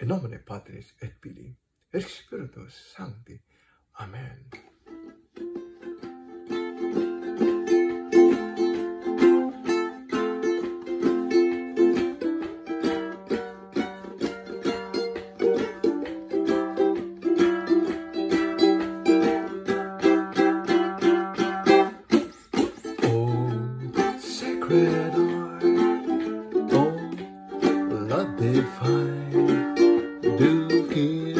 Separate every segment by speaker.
Speaker 1: In nomine Patris et Filii et Spiritus Sancti. Amen. Divine, do give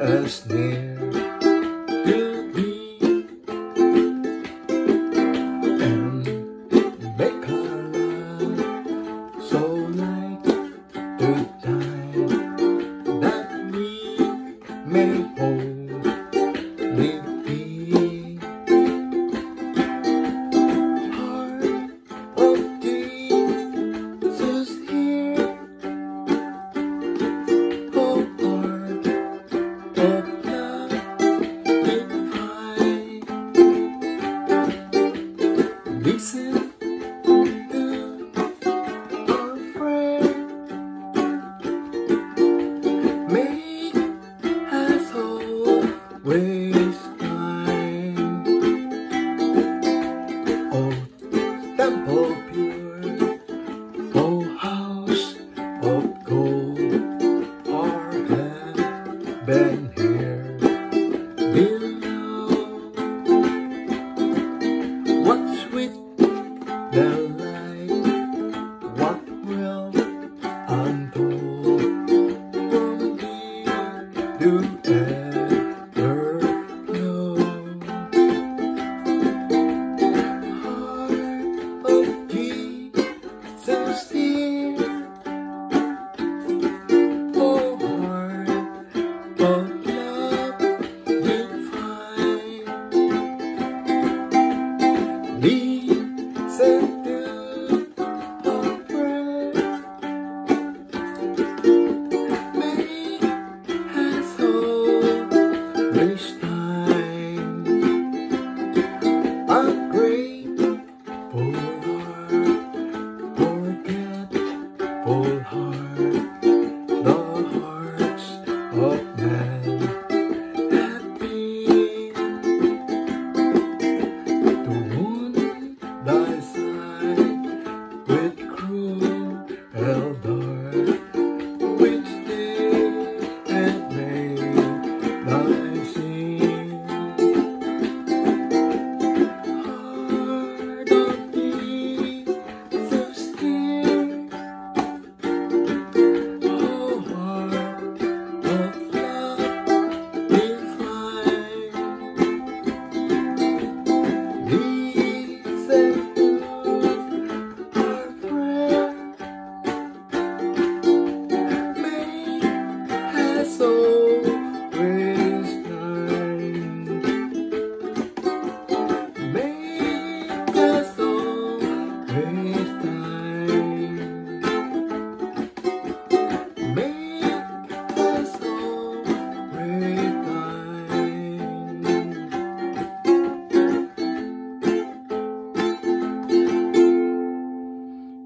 Speaker 1: us near. To thee and make our love so light to time always time. Oh, temple pure, oh house of gold, our heaven here below. What's with the light? What will untold from here to ever always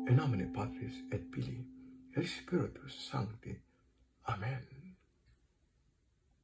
Speaker 1: in nomine Patris et Filii et Spiritus Sancti. Amen.